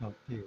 help. Thank you.